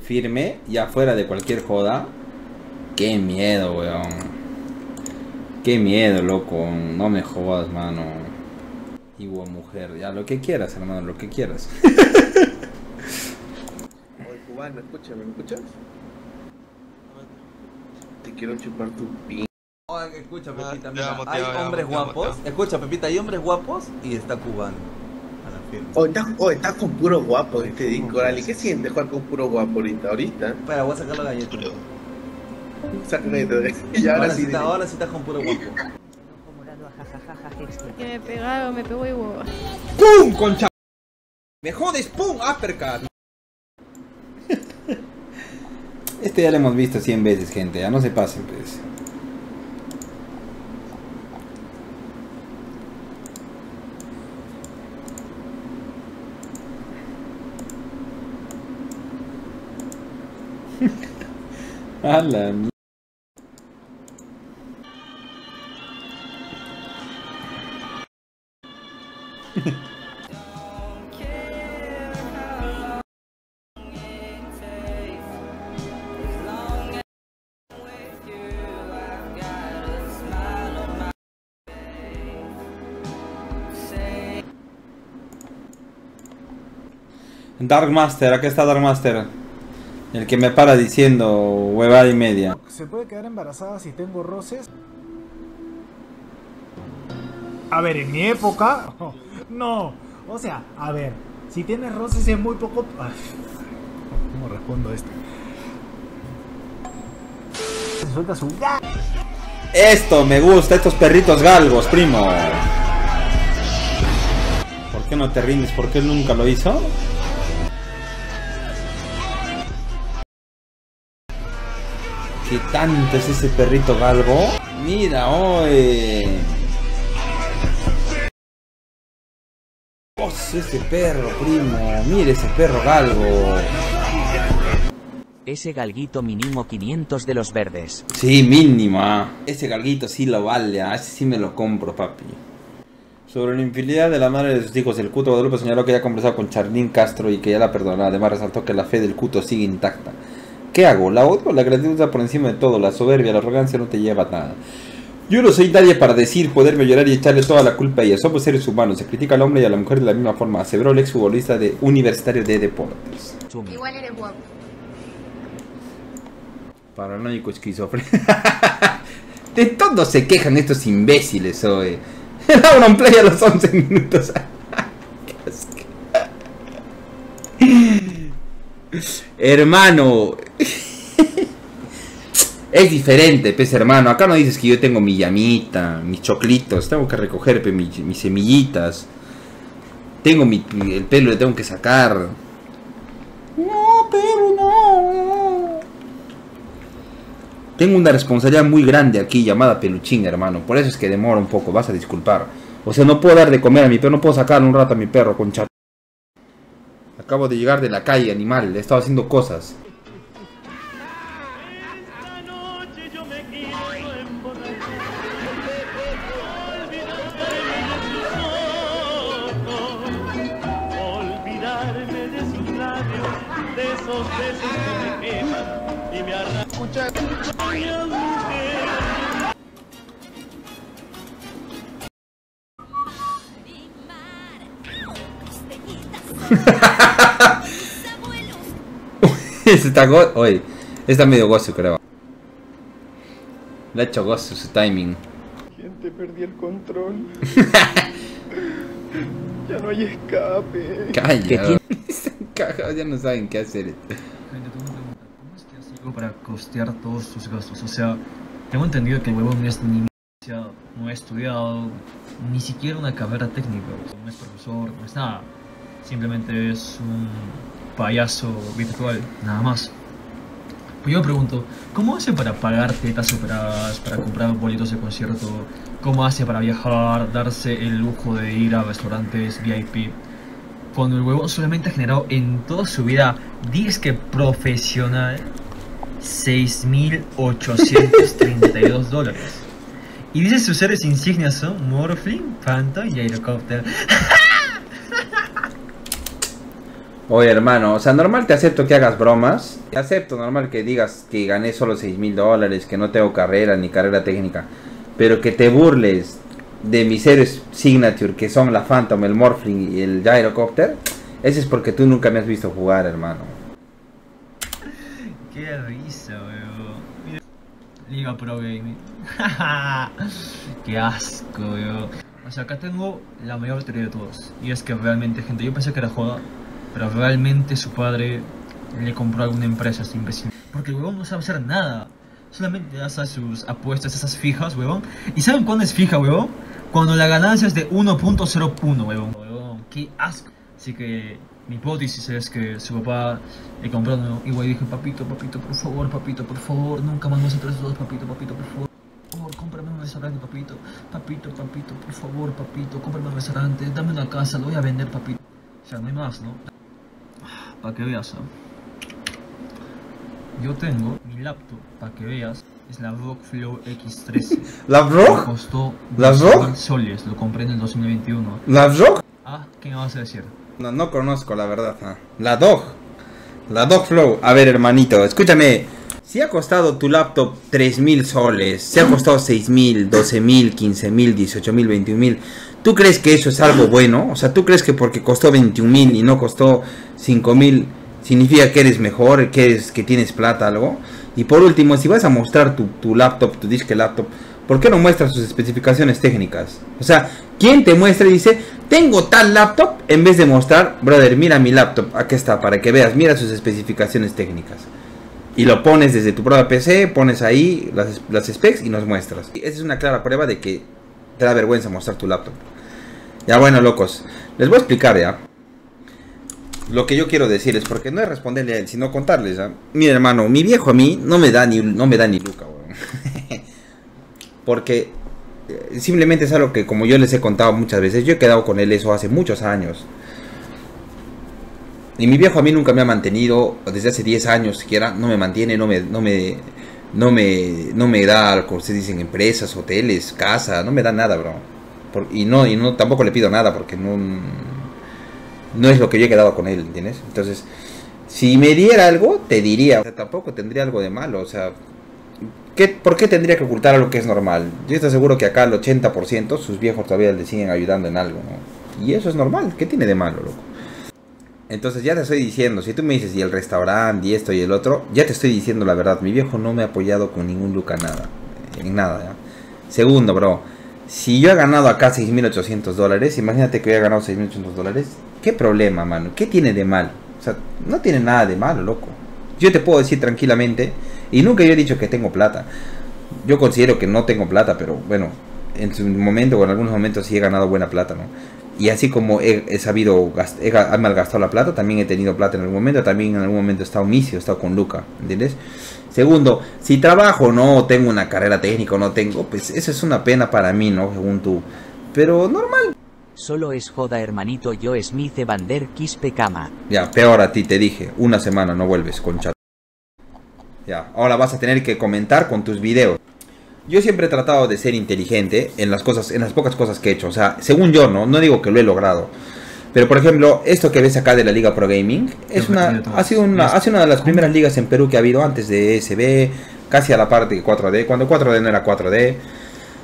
Firme y afuera de cualquier joda. Qué miedo, weón. Qué miedo, loco. No me jodas, mano. Igual mujer. Ya, lo que quieras, hermano, lo que quieras. Oye, cubano, escúchame, ¿me escuchas? Te quiero chupar tu pin. escucha, Pepita, Pepita, mira, hay hombres guapos. Escucha, Pepita, hay hombres guapos y está cubano. Oye, estás, estás con puro guapo en este disco, Orali. ¿Qué sientes jugar con puro guapo ahorita? ¿Ahorita? Espera, voy a sacar la galleta. Sácame de Y ahora sí. está, ahora sí estás con puro guapo. Que me pegaron, me pegó igual. ¡Pum! Concha. Me jodes, ¡pum! Uppercut. Este ya lo hemos visto 100 veces, gente. Ya no se pasen, pues. A la mi- Dark Master, aquí está Dark Master. El que me para diciendo huevada y media. ¿Se puede quedar embarazada si tengo roces? A ver, en mi época... No. O sea, a ver, si tienes roces es muy poco... ¿Cómo respondo esto? Se suelta su... Esto me gusta, estos perritos galgos, primo. ¿Por qué no te rindes? ¿Por qué nunca lo hizo? ¿Qué tanto es ese perrito galgo? Mira, hoy. Dios, ese perro, primo. Mira ese perro galgo. Ese galguito mínimo 500 de los verdes. Sí, mínimo. ah. Ese galguito sí lo vale, ah, ese sí me lo compro, papi. Sobre la infidelidad de la madre de sus hijos, el Cuto Guadalupe señaló que ya conversado con Charlín Castro y que ya la perdonó. Además, resaltó que la fe del Cuto sigue intacta. ¿Qué hago? La odio, la gratitud está por encima de todo. La soberbia, la arrogancia no te lleva a nada. Yo no soy nadie para decir, poderme llorar y echarle toda la culpa a ella. Somos seres humanos. Se critica al hombre y a la mujer de la misma forma. Aseveró el exfutbolista de universitario de deportes. Igual eres guapo. Paranoico esquizofrénico. De todo se quejan estos imbéciles hoy. El Auron Play a los 11 minutos. Qué asco. Hermano. Es diferente, pues hermano. Acá no dices que yo tengo mi llamita, mis choclitos. Tengo que recoger mis, semillitas. Tengo mi, el pelo, le tengo que sacar. No, pero no. Tengo una responsabilidad muy grande aquí llamada peluchín, hermano. Por eso es que demora un poco, vas a disculpar. O sea, no puedo dar de comer a mi perro, no puedo sacarle un rato a mi perro con chat. Acabo de llegar de la calle, animal. He estado haciendo cosas. está go Oye, está medio gozo, creo. Le ha hecho gozo su timing. Gente, perdí el control. ya no hay escape. Calla. Están cagados, ya no saben qué hacer. Gente, tengo una pregunta. ¿Cómo para costear todos tus gastos? O sea, tengo entendido que el huevón no es ni no ha estudiado ni siquiera una carrera técnica. no es profesor, no es nada. Simplemente es un payaso virtual, nada más. Pues yo me pregunto, ¿cómo hace para pagar tetas operadas, para comprar boletos de concierto? ¿Cómo hace para viajar, darse el lujo de ir a restaurantes VIP? Cuando el huevón solamente ha generado en toda su vida disque profesional 6.832 dólares. Y dice sus seres insignias son Morphling, Phantom y Helicopter. Oye, hermano, o sea, normal te acepto que hagas bromas. Te acepto normal que digas que gané solo 6 mil dólares, que no tengo carrera ni carrera técnica. Pero que te burles de mis héroes Signature, que son la Phantom, el Morphling y el Gyrocopter. Ese es porque tú nunca me has visto jugar, hermano. Qué risa, weón. Liga Pro Gaming. Qué asco, weón. O sea, acá tengo la mayor teoría de todos. Y es que realmente, gente, yo pensé que era joda. Pero realmente su padre le compró alguna empresa a este imbécil. Porque el huevón no sabe hacer nada. Solamente hace sus apuestas, esas fijas, huevón. ¿Y saben cuándo es fija, huevón? Cuando la ganancia es de 1.01, huevón. Huevón, qué asco. Así que mi hipótesis es que su papá le compró uno. Igual dije, papito, papito, por favor, papito, por favor, nunca más nos entre dos, papito, papito, por favor. Por favor, cómprame un restaurante, papito. Papito, papito, por favor, papito, cómprame un restaurante. Dame una casa, lo voy a vender, papito. O sea, no hay más, ¿no? Para que veas, ¿no? Yo tengo mi laptop, para que veas, es la ROG Flow X13. ¿La Rock? costó ¿La 12 ROG? soles, lo compré en el 2021. ¿La Rock? Ah, ¿qué me vas a decir? No, no conozco la verdad. ah. La Dog. La Dog Flow. A ver, hermanito, escúchame. Si ha costado tu laptop 3.000 soles, si ha costado 6.000, 12.000, 15.000, 18.000, 21.000, ¿tú crees que eso es algo bueno? O sea, ¿tú crees que porque costó 21.000 y no costó 5.000 significa que eres mejor, que, eres, que tienes plata, algo? Y por último, si vas a mostrar tu, tu laptop, tu disque laptop, ¿por qué no muestras sus especificaciones técnicas? O sea, ¿quién te muestra y dice, tengo tal laptop, en vez de mostrar, brother, mira mi laptop, aquí está, para que veas, mira sus especificaciones técnicas. Y lo pones desde tu propia PC, pones ahí las, las specs y nos muestras. Esa es una clara prueba de que te da vergüenza mostrar tu laptop. Ya bueno, locos, les voy a explicar ya. Lo que yo quiero decirles, porque no es responderle a él, sino contarles. ¿ya? Mira, hermano, mi viejo a mí no me da ni, no me da ni luca, weón. porque eh, simplemente es algo que, como yo les he contado muchas veces, yo he quedado con él eso hace muchos años. Y mi viejo a mí nunca me ha mantenido, desde hace 10 años siquiera, no me mantiene, no me, no me, no me, no me da, como ustedes dicen, empresas, hoteles, casa, no me da nada, bro. Por- y no, y no, tampoco le pido nada porque no, no es lo que yo he quedado con él, ¿entiendes? Entonces, si me diera algo, te diría, o sea, tampoco tendría algo de malo, o sea, ¿qué, ¿por qué tendría que ocultar algo que es normal? Yo estoy seguro que acá el 80% sus viejos todavía le siguen ayudando en algo, ¿no? Y eso es normal, ¿qué tiene de malo, loco? Entonces ya te estoy diciendo, si tú me dices y el restaurante y esto y el otro, ya te estoy diciendo la verdad, mi viejo no me ha apoyado con ningún luca nada, en nada, ¿ya? Segundo, bro, si yo he ganado acá 6.800 dólares, imagínate que yo he ganado 6.800 dólares, ¿qué problema, mano? ¿Qué tiene de mal? O sea, no tiene nada de malo, loco. Yo te puedo decir tranquilamente, y nunca yo he dicho que tengo plata. Yo considero que no tengo plata, pero bueno, en su momento o en algunos momentos sí he ganado buena plata, ¿no? Y así como he, sabido, he, ga- he malgastado la plata, también he tenido plata en algún momento, también en algún momento he estado misio, he estado con Luca, ¿entiendes? Segundo, si trabajo no, tengo una carrera técnica no tengo, pues eso es una pena para mí, ¿no? Según tú. Pero normal. Solo es joda hermanito yo Smith Evander Quispe Cama. Ya, peor a ti, te dije. Una semana no vuelves, concha. Ya, ahora vas a tener que comentar con tus videos. Yo siempre he tratado de ser inteligente en las cosas, en las pocas cosas que he hecho. O sea, según yo, no, no digo que lo he logrado. Pero por ejemplo, esto que ves acá de la Liga Pro Gaming es una, ha sido una, ha sido una de las primeras ligas en Perú que ha habido antes de SB, casi a la parte de 4D, cuando 4D no era 4D.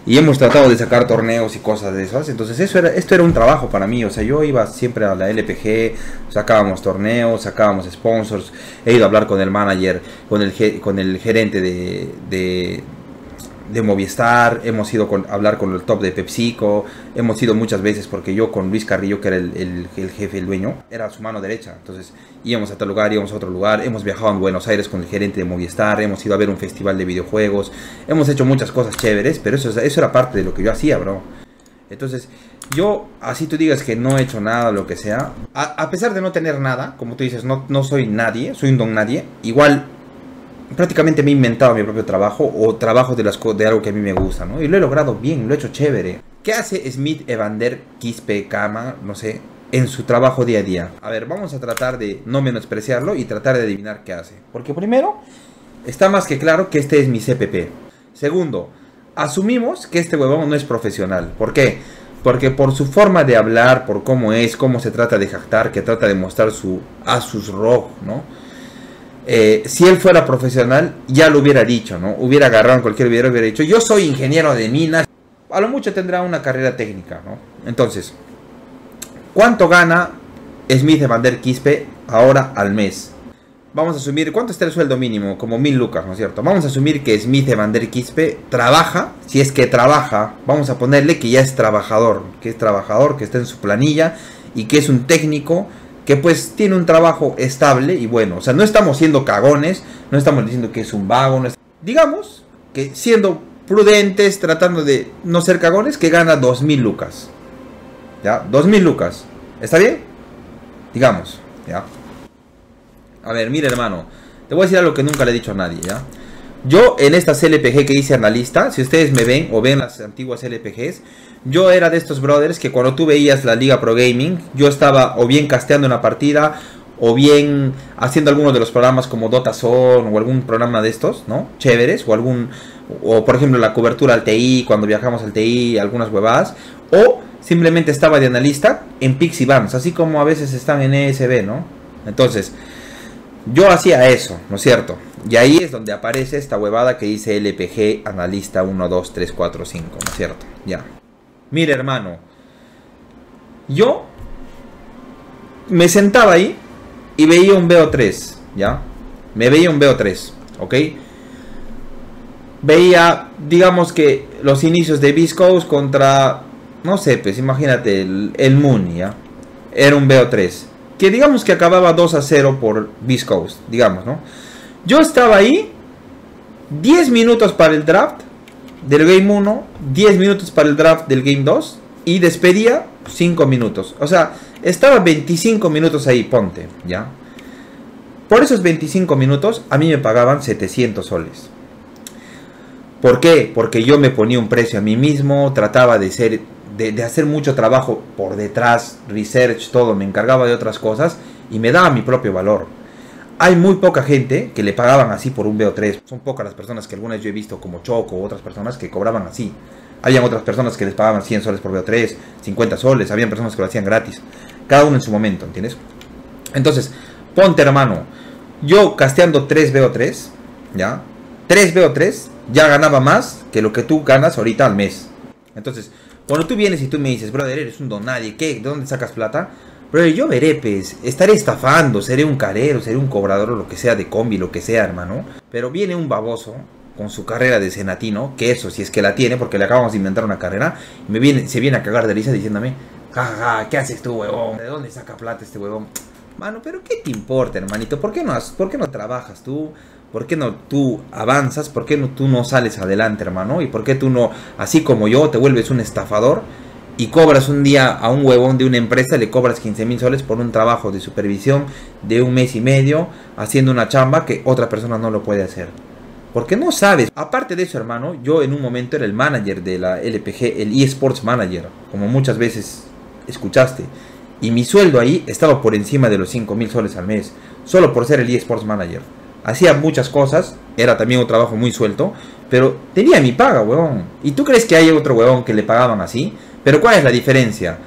Y hemos tratado de sacar torneos y cosas de esas. Entonces eso era, esto era un trabajo para mí. O sea, yo iba siempre a la LPG, sacábamos torneos, sacábamos sponsors. He ido a hablar con el manager, con el, con el gerente de, de, de Movistar. Hemos ido con, a hablar con el top de PepsiCo. Hemos ido muchas veces porque yo con Luis Carrillo, que era el, el- jefe, el dueño, era su mano derecha. Entonces íbamos a tal lugar, íbamos a otro lugar. Hemos viajado en Buenos Aires con el gerente de Movistar. Hemos ido a ver un festival de videojuegos. Hemos hecho muchas cosas chéveres, pero eso, eso era parte de lo que yo hacía, bro. Entonces, yo, así tú digas que no he hecho nada, lo que sea, a, a pesar de no tener nada, como tú dices, no, no soy nadie, soy un don nadie, igual prácticamente me he inventado mi propio trabajo o trabajo de, las, de algo que a mí me gusta, ¿no? Y lo he logrado bien, lo he hecho chévere. ¿Qué hace Smith Evander Quispe Kama, no sé, en su trabajo día a día? A ver, vamos a tratar de no menospreciarlo y tratar de adivinar qué hace. Porque primero, está más que claro que este es mi CPP. Segundo, asumimos que este huevón no es profesional. ¿Por qué? Porque por su forma de hablar, por cómo es, cómo se trata de jactar, que trata de mostrar su Asus ROG, ¿no? Eh, si él fuera profesional, ya lo hubiera dicho, ¿no? Hubiera agarrado en cualquier video hubiera dicho, yo soy ingeniero de minas. A lo mucho tendrá una carrera técnica, ¿no? Entonces, ¿cuánto gana Smith de Van der Quispe ahora al mes? Vamos a asumir, ¿cuánto está el sueldo mínimo? Como mil lucas, ¿no es cierto? Vamos a asumir que Smith de Van der Quispe trabaja, si es que trabaja, vamos a ponerle que ya es trabajador, que es trabajador, que está en su planilla y que es un técnico que pues tiene un trabajo estable y bueno, o sea, no estamos siendo cagones, no estamos diciendo que es un vago, digamos que siendo prudentes, tratando de no ser cagones, que gana 2.000 lucas. ¿Ya? 2.000 lucas. ¿Está bien? Digamos, ¿ya? A ver, mire hermano, te voy a decir algo que nunca le he dicho a nadie, ¿ya? Yo en estas LPG que hice analista, si ustedes me ven o ven las antiguas LPGs, yo era de estos brothers que cuando tú veías la Liga Pro Gaming, yo estaba o bien casteando una partida o bien haciendo alguno de los programas como Dota Zone o algún programa de estos, ¿no? Chéveres o algún o por ejemplo la cobertura al TI cuando viajamos al TI, algunas huevadas o simplemente estaba de analista en Pixie Bands, así como a veces están en ESB, ¿no? Entonces, yo hacía eso, ¿no es cierto? Y ahí es donde aparece esta huevada que dice LPG analista 1, 2, 3, 4, 5, ¿no es cierto? Ya. Mire, hermano. Yo me sentaba ahí y veía un BO3, ¿ya? Me veía un BO3, ¿ok? Veía, digamos que los inicios de Viscos contra, no sé, pues imagínate, el, el Moon, ¿ya? Era un BO3 que digamos que acababa 2 a 0 por Coast, digamos, ¿no? Yo estaba ahí 10 minutos para el draft del Game 1, 10 minutos para el draft del Game 2 y despedía 5 minutos. O sea, estaba 25 minutos ahí, ponte, ¿ya? Por esos 25 minutos a mí me pagaban 700 soles. ¿Por qué? Porque yo me ponía un precio a mí mismo, trataba de ser de, de, hacer mucho trabajo por detrás, research, todo, me encargaba de otras cosas y me daba mi propio valor. Hay muy poca gente que le pagaban así por un BO3. Son pocas las personas que algunas yo he visto como Choco o otras personas que cobraban así. Habían otras personas que les pagaban 100 soles por BO3, 50 soles, habían personas que lo hacían gratis. Cada uno en su momento, ¿entiendes? Entonces, ponte hermano, yo casteando 3 BO3, ¿ya? 3 BO3 ya ganaba más que lo que tú ganas ahorita al mes. Entonces, cuando tú vienes y tú me dices, brother, eres un don nadie, ¿qué? ¿De dónde sacas plata? Brother, yo veré, pues, estaré estafando, seré un carero, seré un cobrador lo que sea de combi, lo que sea, hermano. Pero viene un baboso con su carrera de senatino, que eso, si es que la tiene, porque le acabamos de inventar una carrera, y me viene, se viene a cagar de risa diciéndome, jajaja, ¿qué haces tú, huevón? ¿De dónde saca plata este huevón? Mano, pero ¿qué te importa, hermanito? ¿Por qué no, por qué no trabajas tú? ¿Por qué no tú avanzas? ¿Por qué no tú no sales adelante, hermano? ¿Y por qué tú no, así como yo, te vuelves un estafador y cobras un día a un huevón de una empresa, le cobras 15 mil soles por un trabajo de supervisión de un mes y medio, haciendo una chamba que otra persona no lo puede hacer? Porque no sabes. Aparte de eso, hermano, yo en un momento era el manager de la LPG, el eSports Manager, como muchas veces escuchaste. Y mi sueldo ahí estaba por encima de los 5 mil soles al mes, solo por ser el eSports Manager hacía muchas cosas, era también un trabajo muy suelto, pero tenía mi paga, huevón. ¿Y tú crees que hay otro huevón que le pagaban así? Pero ¿cuál es la diferencia?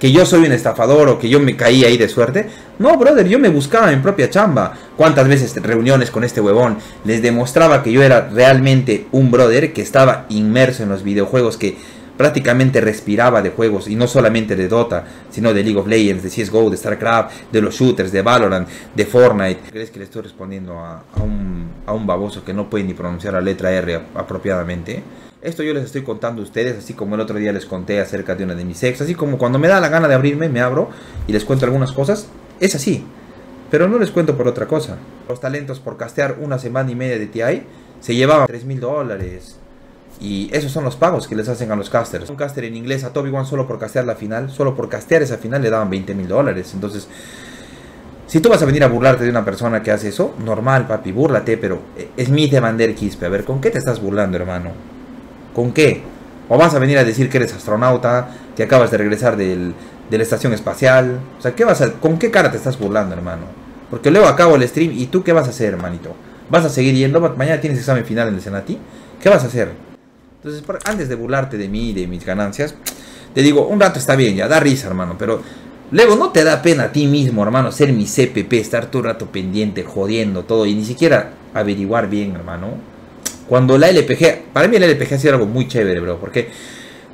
¿Que yo soy un estafador o que yo me caí ahí de suerte? No, brother, yo me buscaba en propia chamba. ¿Cuántas veces reuniones con este huevón? Les demostraba que yo era realmente un brother que estaba inmerso en los videojuegos, que prácticamente respiraba de juegos y no solamente de Dota, sino de League of Legends, de CSGO, de StarCraft, de los shooters, de Valorant, de Fortnite. ¿Crees que le estoy respondiendo a, a, un, a un, baboso que no puede ni pronunciar la letra R apropiadamente? Esto yo les estoy contando a ustedes, así como el otro día les conté acerca de una de mis ex, así como cuando me da la gana de abrirme, me abro y les cuento algunas cosas, es así. Pero no les cuento por otra cosa. Los talentos por castear una semana y media de TI se llevaban 3 mil dólares, y esos son los pagos que les hacen a los casters. Un caster en inglés a Toby One solo por castear la final, solo por castear esa final le daban 20 mil dólares. Entonces, si tú vas a venir a burlarte de una persona que hace eso, normal, papi, búrlate, pero es mi de Vander Quispe. A ver, ¿con qué te estás burlando, hermano? ¿Con qué? ¿O vas a venir a decir que eres astronauta, que acabas de regresar del, de la estación espacial? O sea, ¿qué vas a, ¿con qué cara te estás burlando, hermano? Porque luego acabo el stream y tú qué vas a hacer, hermanito? ¿Vas a seguir yendo? Mañana tienes examen final en el Senati. ¿Qué vas a hacer? Entonces, antes de burlarte de mí y de mis ganancias, te digo, un rato está bien, ya da risa, hermano, pero luego no te da pena a ti mismo, hermano, ser mi CPP, estar todo el rato pendiente, jodiendo todo y ni siquiera averiguar bien, hermano. Cuando la LPG, para mí la LPG ha sido algo muy chévere, bro, porque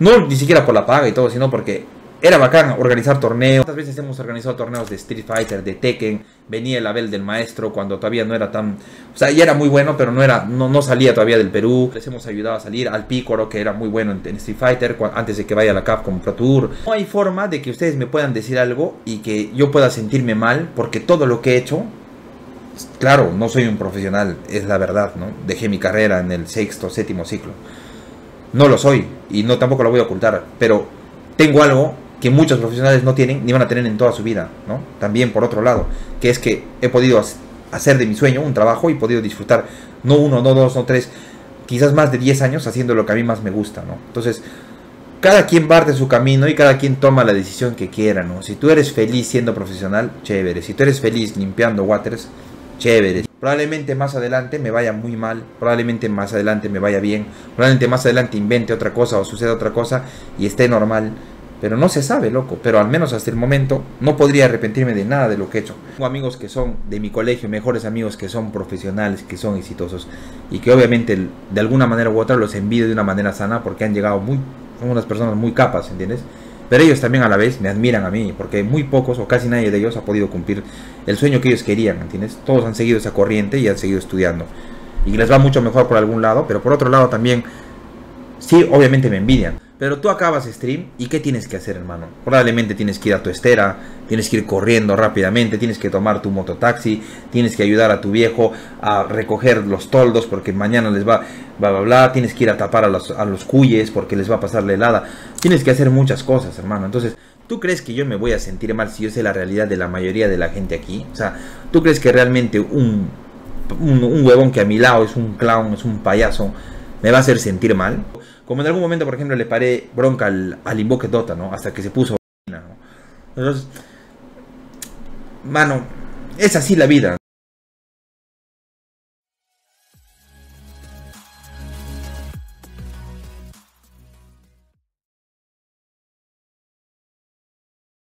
no ni siquiera por la paga y todo, sino porque era bacán organizar torneos. ¿Cuántas veces hemos organizado torneos de Street Fighter, de Tekken? Venía el Abel del maestro cuando todavía no era tan... O sea, ya era muy bueno, pero no era no, no salía todavía del Perú. Les hemos ayudado a salir al Pícoro, que era muy bueno en, Street Fighter, antes de que vaya a la Capcom Pro Tour. No hay forma de que ustedes me puedan decir algo y que yo pueda sentirme mal, porque todo lo que he hecho Claro, no soy un profesional, es la verdad, ¿no? Dejé mi carrera en el sexto, séptimo ciclo. No lo soy y no tampoco lo voy a ocultar, pero tengo algo que muchos profesionales no tienen ni van a tener en toda su vida, ¿no? También por otro lado, que es que he podido hac- hacer de mi sueño un trabajo y he podido disfrutar no uno, no dos, no tres, quizás más de 10 años haciendo lo que a mí más me gusta, ¿no? Entonces, cada quien parte su camino y cada quien toma la decisión que quiera, ¿no? Si tú eres feliz siendo profesional, chévere. Si tú eres feliz limpiando waters, chévere. Probablemente más adelante me vaya muy mal, probablemente más adelante me vaya bien, probablemente más adelante invente otra cosa o suceda otra cosa y esté normal. Pero no se sabe, loco. Pero al menos hasta el momento no podría arrepentirme de nada de lo que he hecho. Tengo amigos que son de mi colegio, mejores amigos que son profesionales, que son exitosos. Y que obviamente de alguna manera u otra los envidio de una manera sana porque han llegado muy... Son unas personas muy capas, ¿entiendes? Pero ellos también a la vez me admiran a mí, porque muy pocos o casi nadie de ellos ha podido cumplir el sueño que ellos querían, ¿entiendes? Todos han seguido esa corriente y han seguido estudiando. Y les va mucho mejor por algún lado, pero por otro lado también, sí, obviamente me envidian. Pero tú acabas stream y ¿qué tienes que hacer, hermano? Probablemente tienes que ir a tu estera, tienes que ir corriendo rápidamente, tienes que tomar tu mototaxi, tienes que ayudar a tu viejo a recoger los toldos porque mañana les va, bla, bla, bla, tienes que ir a tapar a los, a los cuyes porque les va a pasar la helada. Tienes que hacer muchas cosas, hermano. Entonces, ¿tú crees que yo me voy a sentir mal si yo sé la realidad de la mayoría de la gente aquí? O sea, ¿tú crees que realmente un, un, un huevón que a mi lado es un clown, es un payaso, me va a hacer sentir mal? Como en algún momento, por ejemplo, le paré bronca al, al Invoque Dota, ¿no? Hasta que se puso... ¿no? Entonces, mano, es así la vida.